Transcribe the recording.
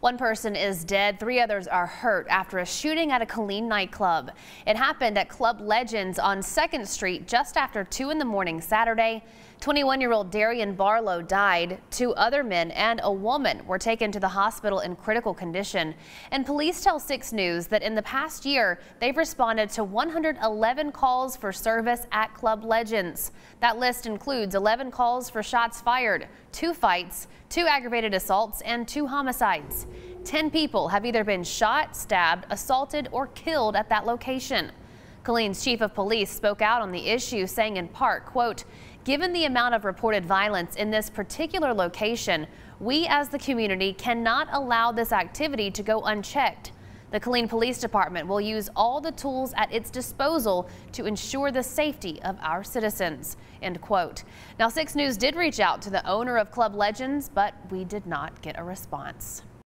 One person is dead, three others are hurt after a shooting at a Killeen nightclub. It happened at Club Legends on 2nd Street just after 2 in the morning Saturday. 21-year-old Darian Barlow died. Two other men and a woman were taken to the hospital in critical condition. And police tell 6 News that in the past year, they've responded to 111 calls for service at Club Legends. That list includes 11 calls for shots fired, two fights, two aggravated assaults, and two homicides. 10 people have either been shot, stabbed, assaulted, or killed at that location. Killeen's chief of police spoke out on the issue, saying in part, quote, given the amount of reported violence in this particular location, we as the community cannot allow this activity to go unchecked. The Killeen Police Department will use all the tools at its disposal to ensure the safety of our citizens. End quote. Now, 6 News did reach out to the owner of Club Legends, but we did not get a response.